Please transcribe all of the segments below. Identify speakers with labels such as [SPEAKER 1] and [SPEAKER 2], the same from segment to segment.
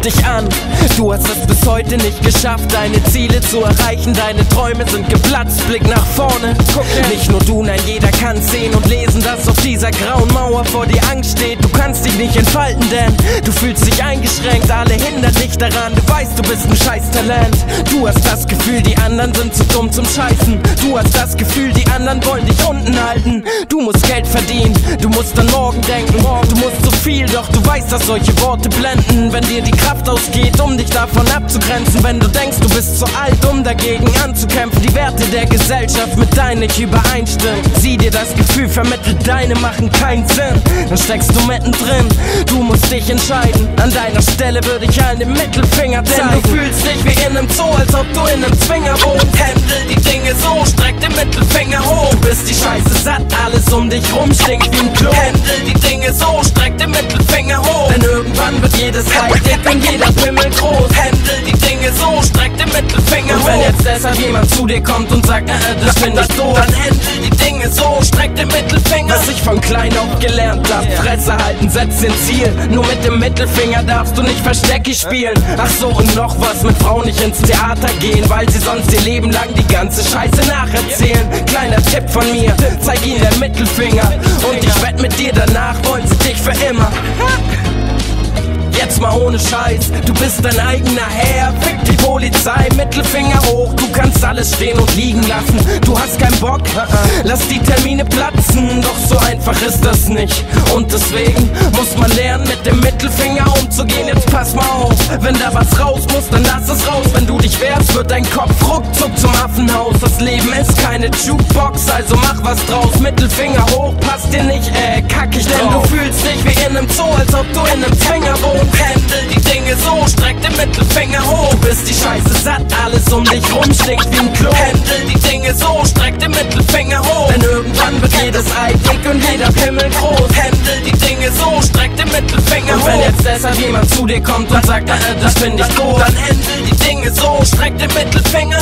[SPEAKER 1] dich an. Du hast es bis heute nicht geschafft, deine Ziele zu erreichen. Deine Träume sind geplatzt, Blick nach vorne. Nicht nur du, nein, jeder kann sehen und dieser grauen Mauer vor dir Angst steht. Du kannst dich nicht entfalten, denn du fühlst dich eingeschränkt. Alle hindern dich daran, du weißt, du bist ein Scheißtalent. Du hast das Gefühl, die anderen sind zu dumm zum Scheißen. Du hast das Gefühl, die anderen wollen dich unten halten. Du musst Geld verdienen, du musst an morgen denken. Du musst so viel, doch du weißt, dass solche Worte blenden. Wenn dir die Kraft ausgeht, um dich davon abzugrenzen. Wenn du denkst, du bist zu alt, um dagegen anzukämpfen. Die Werte der Gesellschaft mit deinen nicht übereinstimmen. Sieh dir das Gefühl vermittelt, deine machen keinen Sinn. Dann steckst du mittendrin, du musst dich entscheiden. An deiner Stelle würde ich allen den Mittelfinger zeigen. Denn du fühlst dich wie in einem Zoo, als ob du in einem Zwinger wohnst. Händel die Dinge so, streck den Mittelfinger hoch. Du bist die Scheiße satt, alles um dich rum stinkt wie ein Klo. Händel die Dinge so, streck den Mittelfinger hoch. Denn irgendwann wird jedes Hai dick und jeder Pimmel groß. Mittelfinger hoch. Wenn jetzt deshalb jemand zu dir kommt und sagt, äh, äh das find ich doof, dann händel die Dinge so, streck den Mittelfinger. Was ich von klein auf gelernt hab, Fresse halten, setz den Ziel. Nur mit dem Mittelfinger darfst du nicht Verstecki spielen. Ach so, und noch was, mit Frauen nicht ins Theater gehen, weil sie sonst ihr Leben lang die ganze Scheiße nacherzählen. Kleiner Tipp von mir, zeig ihnen den Mittelfinger. Und ich wett mit dir, danach wollen sie dich für immer. Jetzt mal ohne Scheiß, du bist dein eigener Herr. Fick die Polizei, Mittelfinger hoch, du kannst alles stehen und liegen lassen. Du hast keinen Bock, lass die Termine platzen. Doch so einfach ist das nicht. Und deswegen muss man lernen, mit dem Mittelfinger umzugehen. Jetzt pass mal auf, wenn da was raus muss, dann lass es raus. Wenn du dich wehrst, wird dein Kopf ruckzuck zum Affenhaus. Das Leben ist keine Jukebox, also mach was draus. Mittelfinger hoch, passt dir nicht, äh, kack ich Denn du fühlst dich wie in einem Zoo, als ob du in einem Zwinger wohnst. Pendel die Dinge so, streck den Mittelfinger hoch. Du bist die Scheiße satt, alles um dich rum stinkt wie ein Klo. Pendel die Dinge so, streck den Mittelfinger hoch. Denn irgendwann wird jedes Ei dick und jeder Pimmel groß. Pendel die Dinge so, streck den Mittelfinger hoch. Und wenn jetzt deshalb jemand zu dir kommt und sagt, äh, das find ich doof, dann händel die Dinge so, streck den Mittelfinger.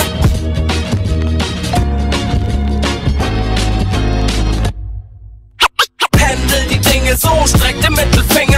[SPEAKER 1] Pendel die Dinge so, streck den Mittelfinger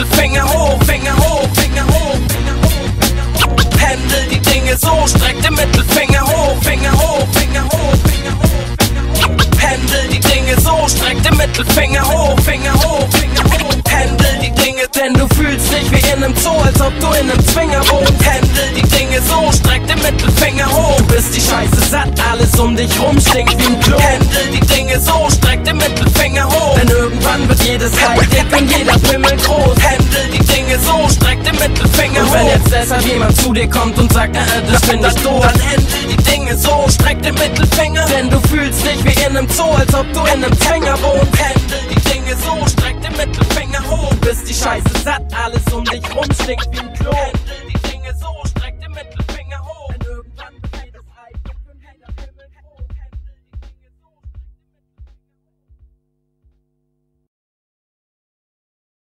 [SPEAKER 1] Mittelfinger hoch, Finger hoch, Finger hoch, Finger hoch. Pendel die Dinge so, streck den Mittelfinger hoch, Finger hoch, Finger hoch, Finger hoch. Pendel die Dinge so, streck den Mittelfinger hoch, Finger hoch, Finger hoch. Pendel die Dinge, denn du fühlst dich wie in einem Zoo, als ob du in einem Zwinger wohnst. Pendel die Dinge so, streck den Mittelfinger hoch. Du bist die Scheiße satt, alles um dich rum stinkt wie ein Klo. Pendel die Dinge so, streck den Mittelfinger hoch. Denn irgendwann wird jedes Hai dick und jeder Pimmel groß. Mittelfinger. Und wenn jetzt deshalb jemand zu dir kommt und sagt, äh, das find ich doof, dann händel die Dinge so, streck den Mittelfinger. Denn du fühlst dich wie in einem Zoo, als ob du in einem Zwinger wohnst. Pendel die Dinge so, streck den Mittelfinger hoch. Du bist die Scheiße satt, alles um dich rum stinkt wie ein Klo.